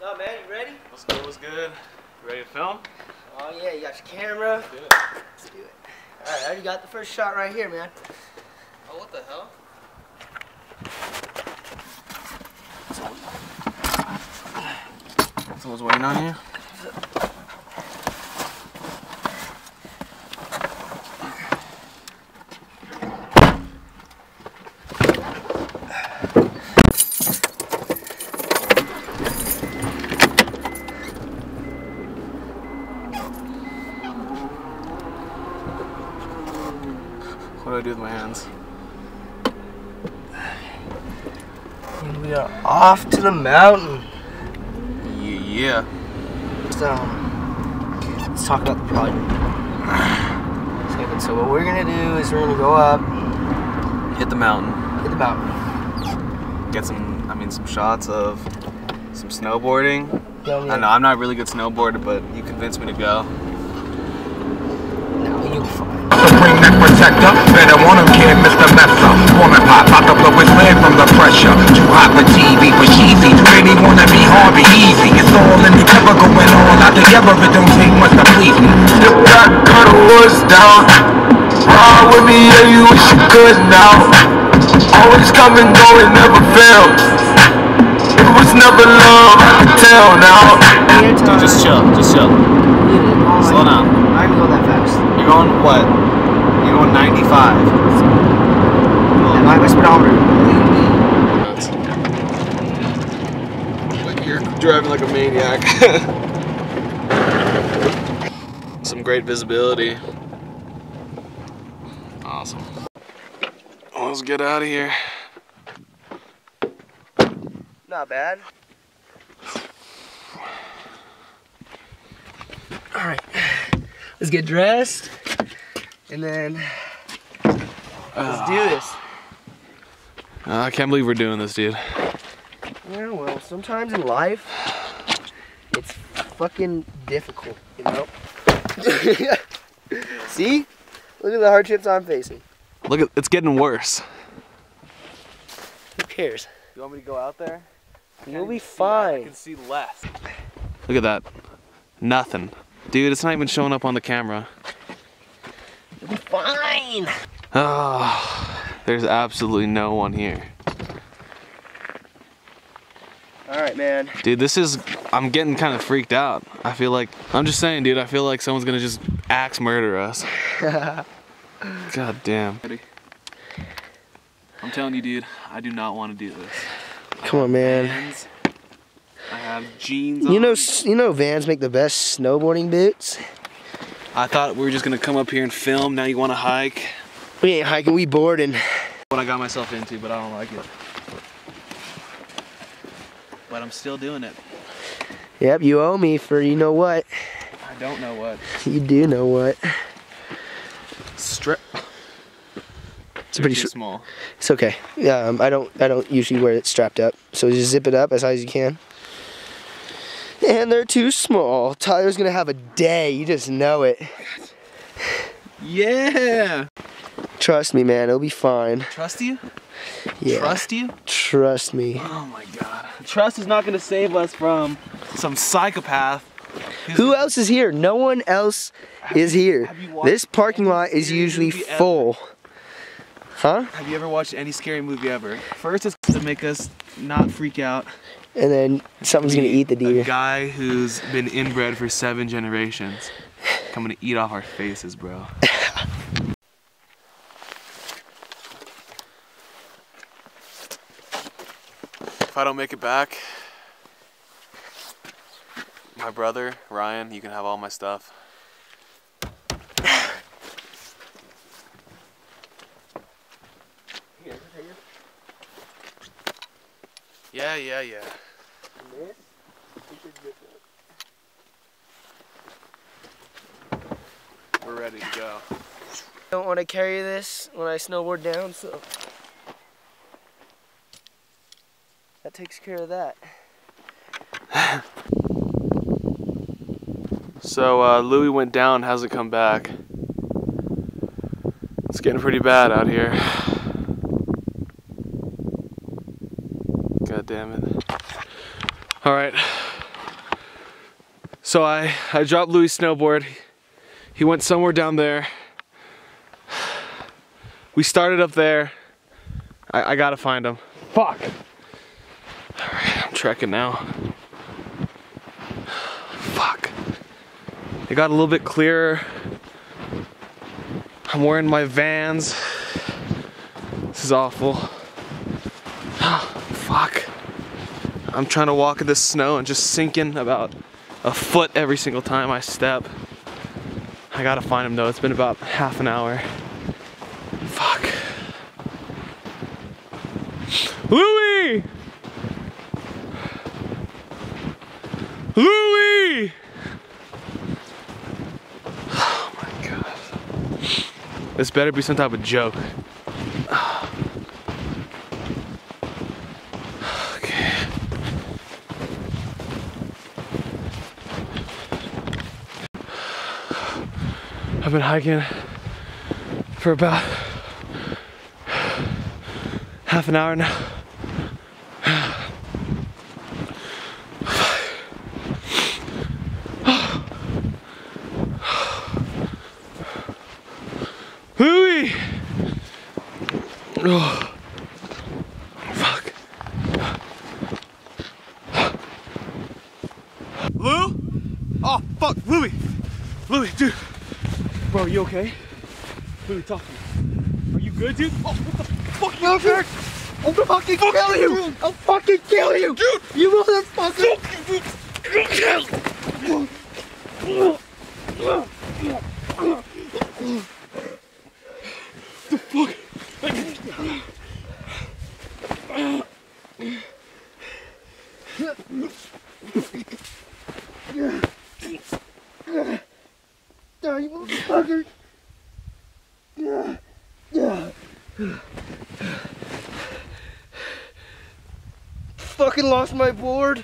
What's up, man? You ready? What's good? What's good? You ready to film? Oh yeah, you got your camera. Do it. Let's do it. All right, I already got the first shot right here, man. Oh, what the hell? Someone's waiting on you? Do with my hands? And we are off to the mountain. Yeah. So, let's talk about the project. So, what we're gonna do is we're gonna go up, Hit the mountain. hit the mountain. Get some, I mean, some shots of some snowboarding. Yeah, yeah. I know I'm not really good snowboarder, but you convinced me to go. No, be fine. Out together, it don't take much to please me. Dip that, cut the woods down. Ride with me, yeah, you wish you could now. Always come and go, it never fails. It was never love, I can tell now. Your Dude, just chill, just chill. Slow down. I'm gonna go that fast. You're going what? You're going 95. Yeah, my, my speedometer. You're driving like a maniac. Some great visibility. Awesome. Well, let's get out of here. Not bad. All right, let's get dressed, and then let's do this. Uh, I can't believe we're doing this, dude. Yeah, well, sometimes in life, it's fucking difficult, you know? See? Look at the hardships I'm facing. Look at it's getting worse. Who cares? You want me to go out there? You'll be fine. I can see less. Look at that. Nothing. Dude, it's not even showing up on the camera. You'll be fine. Oh, there's absolutely no one here. All right, man. Dude, this is. I'm getting kind of freaked out. I feel like. I'm just saying, dude, I feel like someone's gonna just axe murder us. God damn. I'm telling you, dude, I do not want to do this. Come on, man. Vans, I have jeans You on. know, you know, Vans make the best snowboarding boots. I thought we were just gonna come up here and film. Now you want to hike. We ain't hiking, we boarding. What I got myself into, but I don't like it. But I'm still doing it. Yep, you owe me for you know what. I don't know what. You do know what. Strip. It's pretty. too small. it's okay. Yeah, um, I don't. I don't usually wear it strapped up. So just zip it up as high as you can. And they're too small. Tyler's gonna have a day. You just know it. Yeah. Trust me, man. It'll be fine. Trust you? Yeah. Trust you? Trust me. Oh my god. Trust is not gonna save us from some psychopath. Who else is here? No one else is here. This parking lot is usually movie ever? full. Huh? Have you ever watched any scary movie ever? First, it's to make us not freak out. And then something's gonna eat the deer. A guy who's been inbred for seven generations coming to eat off our faces, bro. I don't make it back, my brother, Ryan, you can have all my stuff. Yeah, yeah, yeah. We're ready to go. I don't want to carry this when I snowboard down, so that takes care of that. So uh, Louis went down, hasn't come back. It's getting pretty bad out here. God damn it. All right, So I, I dropped Louis' snowboard. He went somewhere down there. We started up there. I, I gotta find him. Fuck. Trekking now. Fuck. It got a little bit clearer. I'm wearing my vans. This is awful. Fuck. I'm trying to walk in this snow and just sinking about a foot every single time I step. I gotta find him though. It's been about half an hour. Fuck. Louie! Louie! Oh my god. This better be some type of joke. I've been hiking for about half an hour now. Louie! Oh. Fuck. Lou? Oh, fuck, Louie! Louie, dude. Bro, you okay? Louie, talk to me. Are you good, dude? Oh, what the fuck you okay? I'll fucking fuck kill you! Dude. I'll fucking kill you! Dude! You motherfucker! Die, you motherfucker! Fucking lost my board.